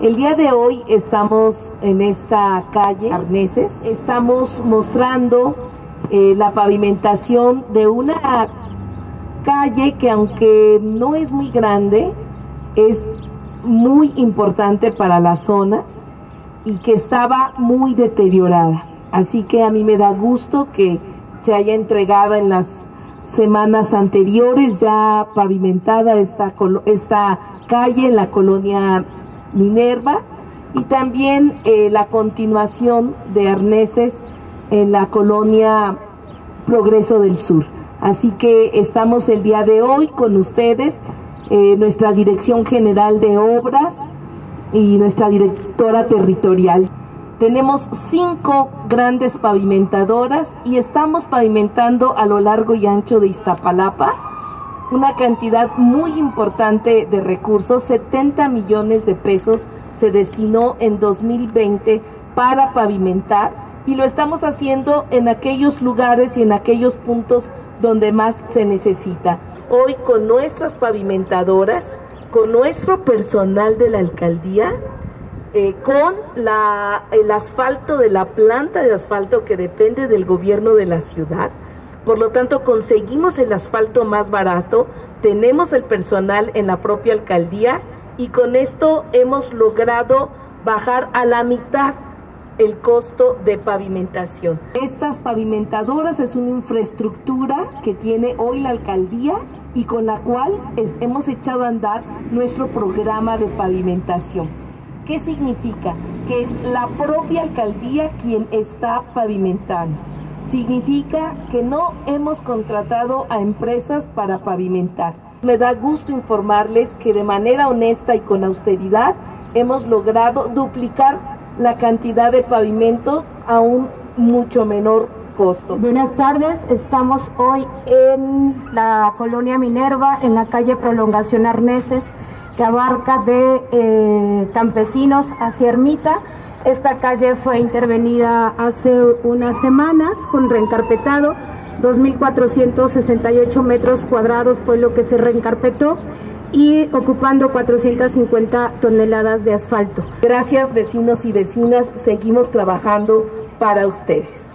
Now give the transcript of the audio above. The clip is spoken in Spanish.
El día de hoy estamos en esta calle Arneses, estamos mostrando eh, la pavimentación de una calle que aunque no es muy grande, es muy importante para la zona y que estaba muy deteriorada. Así que a mí me da gusto que se haya entregado en las semanas anteriores ya pavimentada esta, esta calle en la colonia Minerva y también eh, la continuación de arneses en la colonia Progreso del Sur. Así que estamos el día de hoy con ustedes, eh, nuestra Dirección General de Obras y nuestra directora territorial. Tenemos cinco grandes pavimentadoras y estamos pavimentando a lo largo y ancho de Iztapalapa una cantidad muy importante de recursos, 70 millones de pesos se destinó en 2020 para pavimentar y lo estamos haciendo en aquellos lugares y en aquellos puntos donde más se necesita. Hoy con nuestras pavimentadoras, con nuestro personal de la alcaldía, eh, con el asfalto de la planta de asfalto que depende del gobierno de la ciudad. Por lo tanto, conseguimos el asfalto más barato, tenemos el personal en la propia alcaldía y con esto hemos logrado bajar a la mitad el costo de pavimentación. Estas pavimentadoras es una infraestructura que tiene hoy la alcaldía y con la cual hemos echado a andar nuestro programa de pavimentación. ¿Qué significa? Que es la propia alcaldía quien está pavimentando. Significa que no hemos contratado a empresas para pavimentar. Me da gusto informarles que de manera honesta y con austeridad hemos logrado duplicar la cantidad de pavimentos a un mucho menor costo. Buenas tardes, estamos hoy en la colonia Minerva, en la calle Prolongación Arneses que abarca de eh, campesinos hacia Ermita. Esta calle fue intervenida hace unas semanas con reencarpetado. 2.468 metros cuadrados fue lo que se reencarpetó y ocupando 450 toneladas de asfalto. Gracias vecinos y vecinas, seguimos trabajando para ustedes.